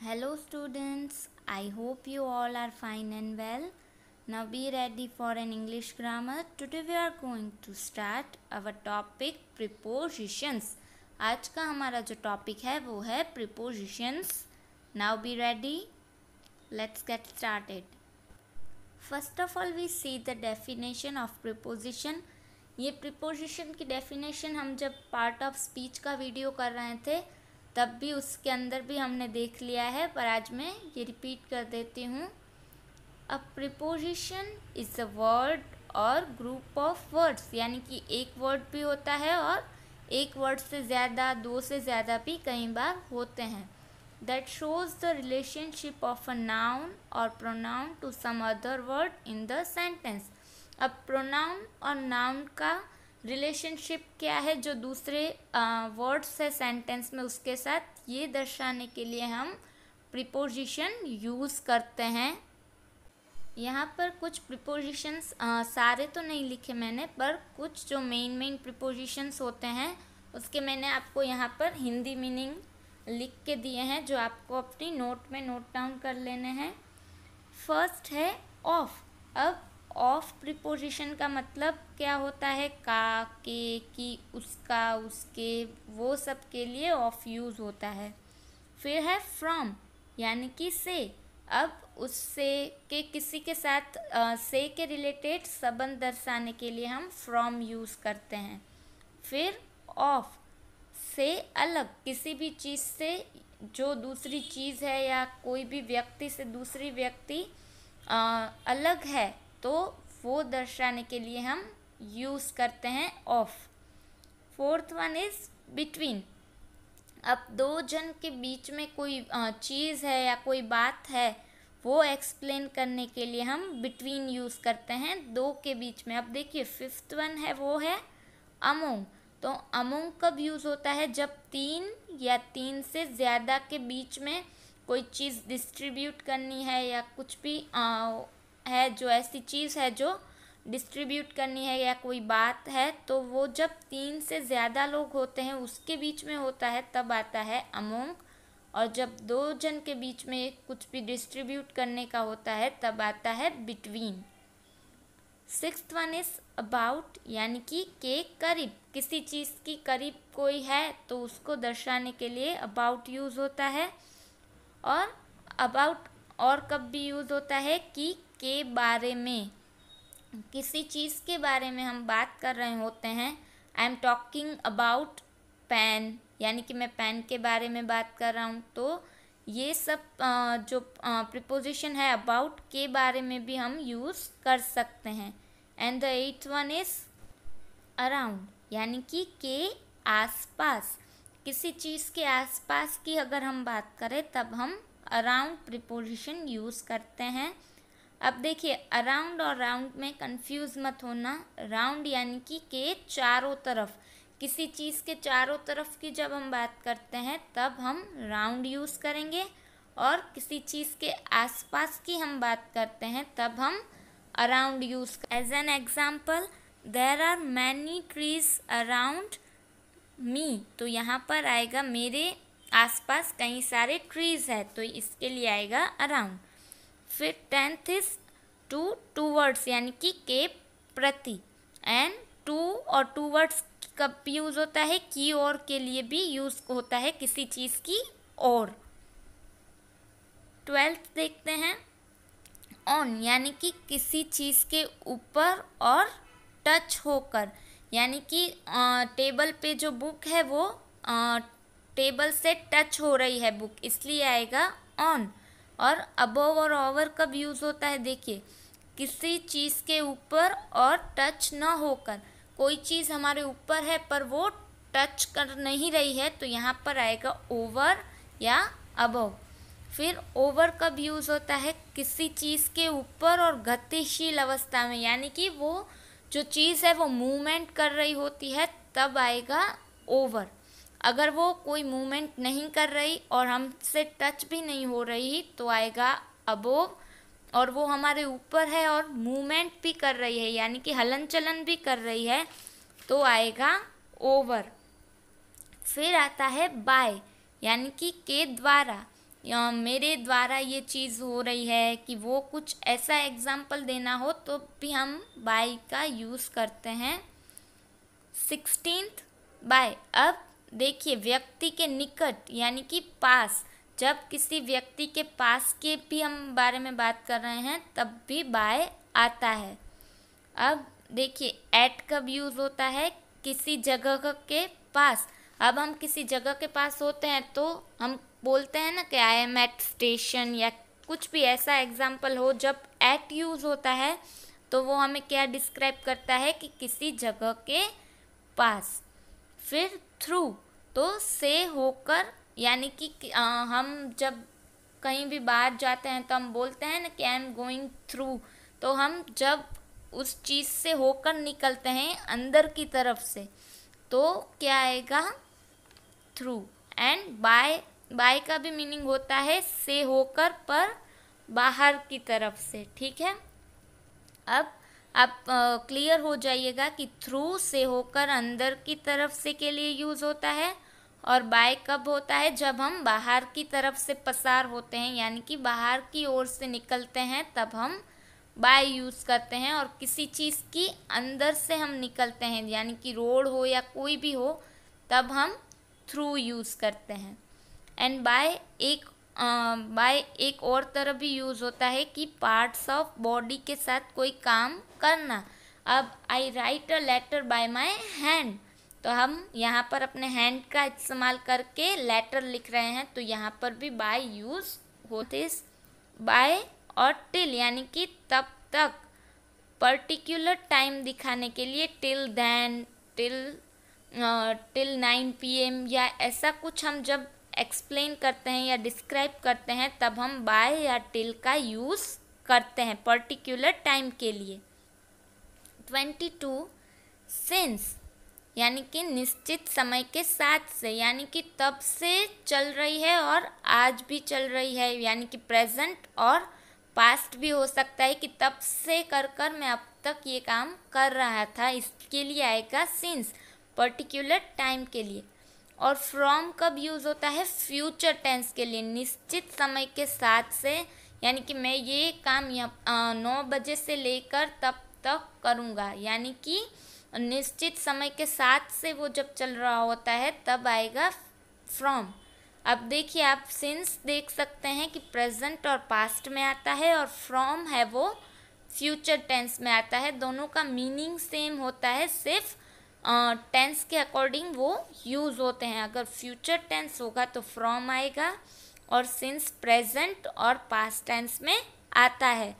Hello students, I hope you all are fine and well. Now be ready for an English grammar. Today we are going to start our topic prepositions. आज का हमारा जो topic है वो है prepositions. Now be ready. Let's get started. First of all we see the definition of preposition. ये preposition की definition हम जब part of speech का वीडियो कर रहे थे तब भी उसके अंदर भी हमने देख लिया है, पर आज मैं ये रिपीट कर देती हूँ। A preposition is a word और ग्रुप ऑफ़ वर्ड्स यानी कि एक वर्ड भी होता है और एक वर्ड से ज़्यादा, दो से ज़्यादा भी कई बार होते हैं। That shows the relationship of a noun और pronoun to some other word in the sentence अब प्रोनाउन और नाउन का रिलेशनशिप क्या है जो दूसरे वर्ड्स है सेंटेंस में उसके साथ, ये दर्शाने के लिए हम प्रिपोजिशन यूज़ करते हैं। यहाँ पर कुछ प्रिपोजिशंस सारे तो नहीं लिखे मैंने, पर कुछ जो मेन मेन प्रिपोजिशंस होते हैं, उसके मैंने आपको यहाँ पर हिंदी मीनिंग लिख के दिए हैं, जो आपको अपनी नोट में नोट डाउन कर लेने हैं। फ़र्स्ट है ऑफ़ अब ऑफ़ प्रिपोजिशन का मतलब क्या होता है? का के की उसका उसके वो सब के लिए ऑफ़ यूज़ होता है। फिर है फ्रॉम यानी कि से। अब उससे के किसी के साथ आ, से के रिलेटेड संबंध दर्शाने के लिए हम फ्रॉम यूज़ करते हैं। फिर ऑफ़ से अलग किसी भी चीज़ से जो दूसरी चीज़ है या कोई भी व्यक्ति से दूसरी व्यक्ति अलग है तो वो दर्शाने के लिए हम यूज़ करते हैं of fourth one is between अब दो जन के बीच में कोई चीज़ है या कोई बात है, वो एक्सप्लेन करने के लिए हम बिटवीन यूज़ करते हैं दो के बीच में. अब देखिए फिफ्थ वन है, वो है अमोंग तो अमोंग कब यूज़ होता है? जब तीन या तीन से ज़्यादा के बीच में कोई चीज़ डिस्ट्रीब्यूट करनी है या कुछ भी है, जो ऐसी चीज़ है जो डिस्ट्रीब्यूट करनी है या कोई बात है तो वो जब तीन से ज़्यादा लोग होते हैं, उसके बीच में होता है, तब आता है अमोंग और जब दो जन के बीच में कुछ भी डिस्ट्रीब्यूट करने का होता है, तब आता है between six one is about यानी कि के करीब. किसी चीज़ की करीब कोई है तो उसको दर्शाने के लिए अबाउट यूज़ होता है. और अबाउट और कब भी यूज़ होता है कि के बारे में, किसी चीज़ के बारे में हम बात कर रहे होते हैं। I am talking about pen यानी कि मैं पेन के बारे में बात कर रहा हूँ। तो ये सब जो प्रिपोजिशन है अबाउट के बारे में भी हम यूज़ कर सकते हैं। And the eighth one is around यानी कि के आसपास। किसी चीज़ के आसपास की अगर हम बात करें, तब हम अराउंड प्रिपोजिशन यूज़ करते हैं। अब देखिए अराउंड और राउंड में कंफ्यूज मत होना। राउंड यानी कि के चारों तरफ़। किसी चीज़ के चारों तरफ़ की जब हम बात करते हैं, तब हम राउंड यूज़ करेंगे और किसी चीज़ के आसपास की हम बात करते हैं, तब हम around use as an example there are many trees around me तो यहाँ पर आएगा मेरे आसपास कई सारे ट्रीज़ है तो इसके लिए आएगा अराउंड फिर tenth is to two words यानी कि के प्रति। एंड टू और टू वर्ड्स कब यूज़ होता है? की और के लिए भी यूज़ होता है किसी चीज़ की और। ट्वेल्थ देखते हैं। ऑन यानी कि किसी चीज़ के ऊपर और टच होकर यानी कि टेबल पे जो बुक है वो आ, टेबल से टच हो रही है बुक इसलिए आएगा ऑन। और अबोव और ओवर कब यूज़ होता है? देखिए, किसी चीज़ के ऊपर और टच न होकर। कोई चीज़ हमारे ऊपर है, पर वो टच कर नहीं रही है तो यहाँ पर आएगा ओवर या अबोव फिर ओवर कब यूज़ होता है? किसी चीज़ के ऊपर और गतिशील अवस्था में। यानी कि वो जो चीज़ है, वो मूवमेंट कर रही होती है, तब आएगा ओवर अगर वो कोई मूवमेंट नहीं कर रही और हमसे टच भी नहीं हो रही तो आएगा अबोव और वो हमारे ऊपर है और मूवमेंट भी कर रही है, यानी कि हलन चलन भी कर रही है तो आएगा ओवर फिर आता है बाय यानी कि के द्वारा. या मेरे द्वारा ये चीज़ हो रही है कि वो कुछ ऐसा एग्ज़ाम्पल देना हो तो भी हम बाय का यूज़ करते हैं. सिक्सटीन्थ बाय अब देखिए, व्यक्ति के निकट, यानी कि पास, जब किसी व्यक्ति के पास के भी हम बारे में बात कर रहे हैं, तब भी बाय आता है। अब देखिए एट कब यूज़ होता है? किसी जगह के पास। अब हम किसी जगह के पास होते हैं तो हम बोलते हैं ना कि आई एम एट स्टेशन या कुछ भी ऐसा एग्ज़ाम्पल हो, जब एट यूज़ होता है तो वो हमें क्या डिस्क्राइब करता है कि किसी जगह के पास। फिर थ्रू तो से होकर यानी कि आ, हम जब कहीं भी बाहर जाते हैं तो हम बोलते हैं ना कि आई एम गोइंग थ्रू तो हम जब उस चीज़ से होकर निकलते हैं अंदर की तरफ़ से तो क्या आएगा? थ्रू एंड बाय बाय का भी मीनिंग होता है से होकर पर बाहर की तरफ़ से ठीक है? अब आप क्लियर हो जाइएगा कि थ्रू से होकर अंदर की तरफ़ से के लिए यूज़ होता है और बाय कब होता है? जब हम बाहर की तरफ़ से पसार होते हैं, यानी कि बाहर की ओर से निकलते हैं, तब हम बाय यूज़ करते हैं और किसी चीज़ की अंदर से हम निकलते हैं, यानी कि रोड हो या कोई भी हो, तब हम थ्रू यूज़ करते हैं। एंड बाय एक बाय, एक और तरह भी यूज़ होता है कि पार्ट्स ऑफ़ बॉडी के साथ कोई काम करना। अब I write a letter by my hand तो हम यहाँ पर अपने हैंड का इस्तेमाल करके लेटर लिख रहे हैं। तो यहाँ पर भी बाय यूज़ होते बाय और टिल यानी कि तब तक। पर्टिकुलर टाइम दिखाने के लिए till then till till nine PM या ऐसा कुछ हम जब एक्सप्लेन करते हैं या डिस्क्राइब करते हैं, तब हम बाय या टिल का यूज़ करते हैं पर्टिकुलर टाइम के लिए। ट्वेंटी टू सिंस यानी कि निश्चित समय के साथ से, यानी कि तब से चल रही है और आज भी चल रही है, यानी कि प्रेजेंट और पास्ट भी हो सकता है कि तब से कर कर मैं अब तक ये काम कर रहा था। इसके लिए आएगा सिंस पर्टिकुलर टाइम के लिए। और फ्रॉम कब यूज़ होता है? फ्यूचर टेंस के लिए, निश्चित समय के साथ से, यानी कि मैं ये काम यहाँ नौ बजे से लेकर तब तक करूँगा। यानी कि निश्चित समय के साथ से वो जब चल रहा होता है, तब आएगा फ्रॉम अब देखिए आप सिंस देख सकते हैं कि प्रेजेंट और पास्ट में आता है और फ्रॉम है वो फ्यूचर टेंस में आता है। दोनों का मीनिंग सेम होता है, सिर्फ़ टेंस के अकॉर्डिंग वो यूज़ होते हैं। अगर फ्यूचर टेंस होगा तो फ्रॉम आएगा और सिंस प्रेजेंट और पास्ट टेंस में आता है।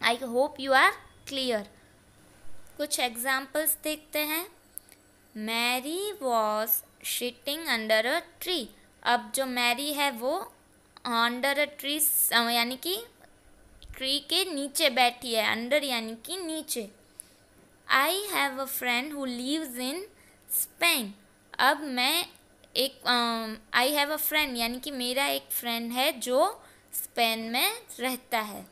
I hope you are clear कुछ एग्जाम्पल्स देखते हैं। Mary was sitting under a tree अब जो मैरी है वो अंडर अ ट्री यानी कि ट्री के नीचे बैठी है। अंडर यानी कि नीचे। I have a friend who lives in Spain अब मैं एक आई हैव अ फ्रेंड यानी कि मेरा एक फ्रेंड है जो स्पेन में रहता है।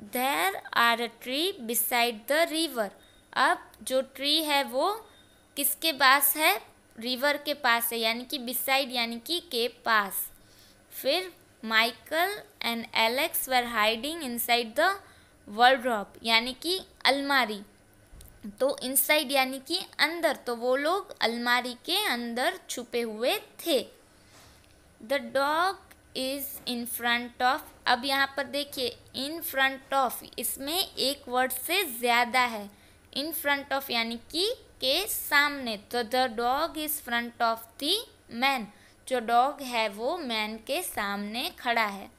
There are a tree beside the river अब जो ट्री है वो किसके पास है? रिवर के पास है, यानी कि बिसाइड यानी कि के पास। फिर Michael and Alex were hiding inside the wardrobe यानी कि अलमारी। तो इनसाइड यानी कि अंदर तो वो लोग अलमारी के अंदर छुपे हुए थे। The dog is in front of अब यहाँ पर देखिए इन फ्रंट ऑफ़ इसमें एक वर्ड से ज़्यादा है। इन फ्रंट ऑफ़ यानी कि के सामने तो the dog is front of the man जो डॉग है वो मैन के सामने खड़ा है।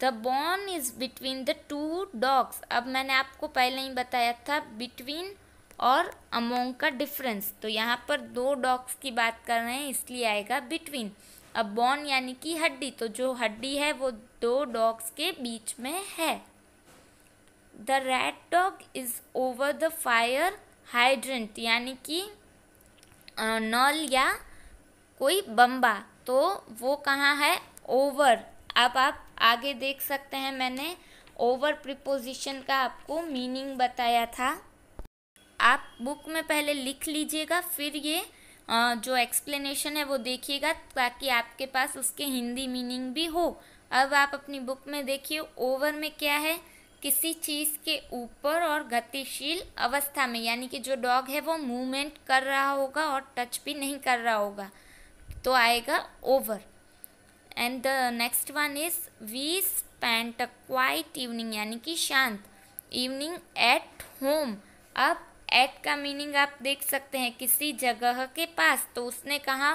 The bone is between the two dogs अब मैंने आपको पहले ही बताया था बिटवीन और अमोंग का डिफरेंस तो यहाँ पर दो डॉग्स की बात कर रहे हैं, इसलिए आएगा बिटवीन अब बॉन यानी कि हड्डी. तो जो हड्डी है, वो दो डॉग्स के बीच में है. The red dog is over the fire hydrant यानी कि नल या कोई बम्बा. तो वो कहाँ है? ओवर अब आप आगे देख सकते हैं मैंने। ओवर प्रिपोजिशन का आपको मीनिंग बताया था। आप बुक में पहले लिख लीजिएगा, फिर ये जो एक्सप्लेनेशन है वो देखिएगा, ताकि आपके पास उसके हिंदी मीनिंग भी हो। अब आप अपनी बुक में देखिए ओवर में क्या है? किसी चीज़ के ऊपर और गतिशील अवस्था में, यानी कि जो डॉग है वो मूवमेंट कर रहा होगा और टच भी नहीं कर रहा होगा। तो आएगा over and the next one is we spent a quite evening यानी कि शांत इवनिंग एट होम अब एट का मीनिंग आप देख सकते हैं किसी जगह के पास तो उसने कहा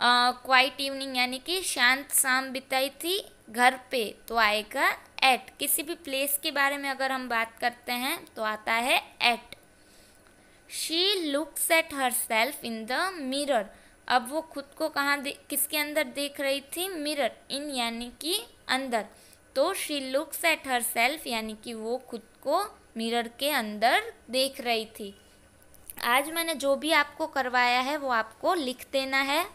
क्वाइट इवनिंग यानी कि शांत शाम बिताई थी घर पे तो आएगा एट किसी भी प्लेस के बारे में अगर हम बात करते हैं तो आता है at she looks at herself in the mirror अब वो खुद को कहाँ किसके अंदर देख रही थी? मिरर इन यानी कि अंदर। तो she looks at herself यानी कि वो खुद को मिरर के अंदर देख रही थी। आज मैंने जो भी आपको करवाया है, वो आपको लिख देना है।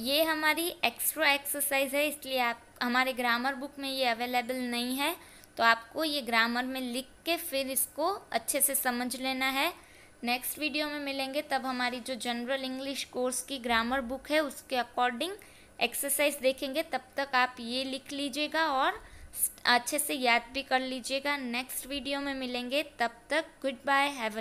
ये हमारी एक्स्ट्रा एक्सरसाइज है, इसलिए आप, हमारे ग्रामर बुक में ये अवेलेबल नहीं है। तो आपको ये ग्रामर में लिख के फिर इसको अच्छे से समझ लेना है। नेक्स्ट वीडियो में मिलेंगे, तब हमारी जो जनरल इंग्लिश कोर्स की ग्रामर बुक है, उसके अकॉर्डिंग एक्सरसाइज देखेंगे। तब तक आप ये लिख लीजिएगा और अच्छे से याद भी कर लीजिएगा। नेक्स्ट वीडियो में मिलेंगे, तब तक गुड बाय हैव